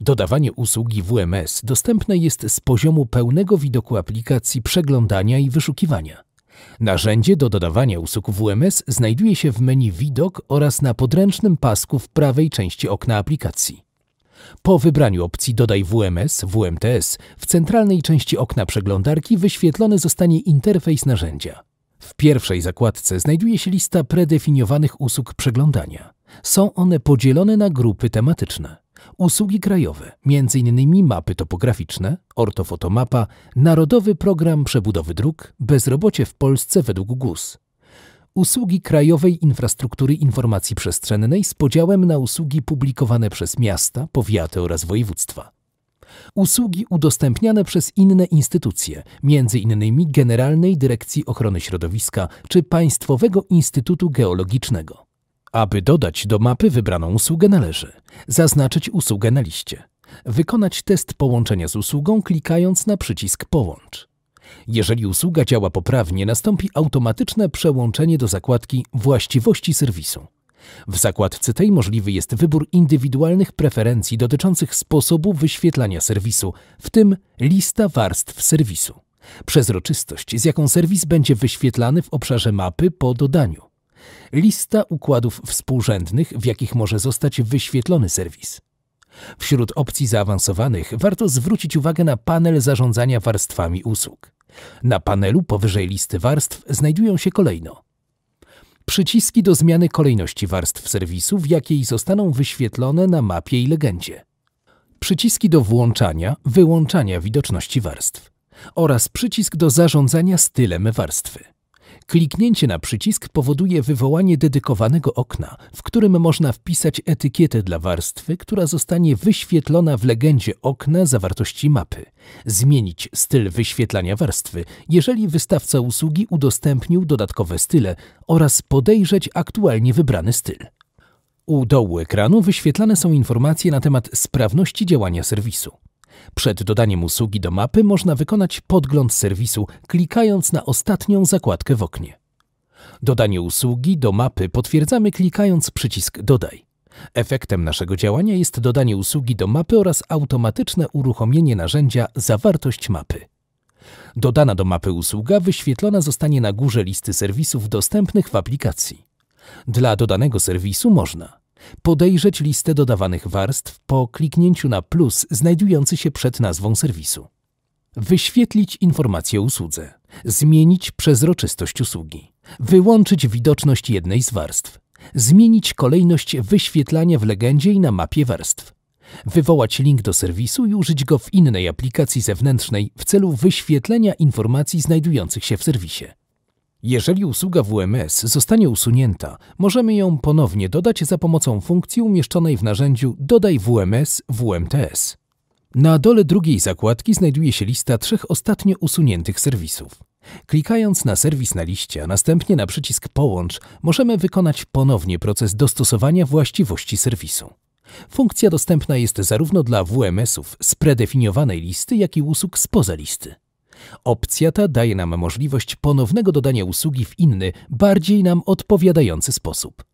Dodawanie usługi WMS dostępne jest z poziomu pełnego widoku aplikacji przeglądania i wyszukiwania. Narzędzie do dodawania usług WMS znajduje się w menu Widok oraz na podręcznym pasku w prawej części okna aplikacji. Po wybraniu opcji Dodaj WMS, WMTS w centralnej części okna przeglądarki wyświetlony zostanie interfejs narzędzia. W pierwszej zakładce znajduje się lista predefiniowanych usług przeglądania. Są one podzielone na grupy tematyczne. Usługi krajowe, m.in. mapy topograficzne, ortofotomapa, Narodowy Program Przebudowy Dróg, bezrobocie w Polsce według GUS. Usługi krajowej infrastruktury informacji przestrzennej z podziałem na usługi publikowane przez miasta, powiaty oraz województwa. Usługi udostępniane przez inne instytucje, m.in. Generalnej Dyrekcji Ochrony Środowiska czy Państwowego Instytutu Geologicznego. Aby dodać do mapy wybraną usługę należy zaznaczyć usługę na liście, wykonać test połączenia z usługą klikając na przycisk Połącz. Jeżeli usługa działa poprawnie, nastąpi automatyczne przełączenie do zakładki Właściwości serwisu. W zakładce tej możliwy jest wybór indywidualnych preferencji dotyczących sposobu wyświetlania serwisu, w tym lista warstw serwisu, przezroczystość, z jaką serwis będzie wyświetlany w obszarze mapy po dodaniu, lista układów współrzędnych, w jakich może zostać wyświetlony serwis. Wśród opcji zaawansowanych warto zwrócić uwagę na panel zarządzania warstwami usług. Na panelu powyżej listy warstw znajdują się kolejno przyciski do zmiany kolejności warstw serwisu, w jakiej zostaną wyświetlone na mapie i legendzie, przyciski do włączania, wyłączania widoczności warstw oraz przycisk do zarządzania stylem warstwy. Kliknięcie na przycisk powoduje wywołanie dedykowanego okna, w którym można wpisać etykietę dla warstwy, która zostanie wyświetlona w legendzie okna zawartości mapy, zmienić styl wyświetlania warstwy, jeżeli wystawca usługi udostępnił dodatkowe style oraz podejrzeć aktualnie wybrany styl. U dołu ekranu wyświetlane są informacje na temat sprawności działania serwisu. Przed dodaniem usługi do mapy można wykonać podgląd serwisu, klikając na ostatnią zakładkę w oknie. Dodanie usługi do mapy potwierdzamy klikając przycisk Dodaj. Efektem naszego działania jest dodanie usługi do mapy oraz automatyczne uruchomienie narzędzia Zawartość mapy. Dodana do mapy usługa wyświetlona zostanie na górze listy serwisów dostępnych w aplikacji. Dla dodanego serwisu można podejrzeć listę dodawanych warstw po kliknięciu na plus znajdujący się przed nazwą serwisu. Wyświetlić informację o usłudze. Zmienić przezroczystość usługi. Wyłączyć widoczność jednej z warstw. Zmienić kolejność wyświetlania w legendzie i na mapie warstw. Wywołać link do serwisu i użyć go w innej aplikacji zewnętrznej w celu wyświetlenia informacji znajdujących się w serwisie. Jeżeli usługa WMS zostanie usunięta, możemy ją ponownie dodać za pomocą funkcji umieszczonej w narzędziu Dodaj WMS WMTS. Na dole drugiej zakładki znajduje się lista trzech ostatnio usuniętych serwisów. Klikając na serwis na liście, a następnie na przycisk Połącz, możemy wykonać ponownie proces dostosowania właściwości serwisu. Funkcja dostępna jest zarówno dla WMS-ów z predefiniowanej listy, jak i usług spoza listy. Opcja ta daje nam możliwość ponownego dodania usługi w inny, bardziej nam odpowiadający sposób.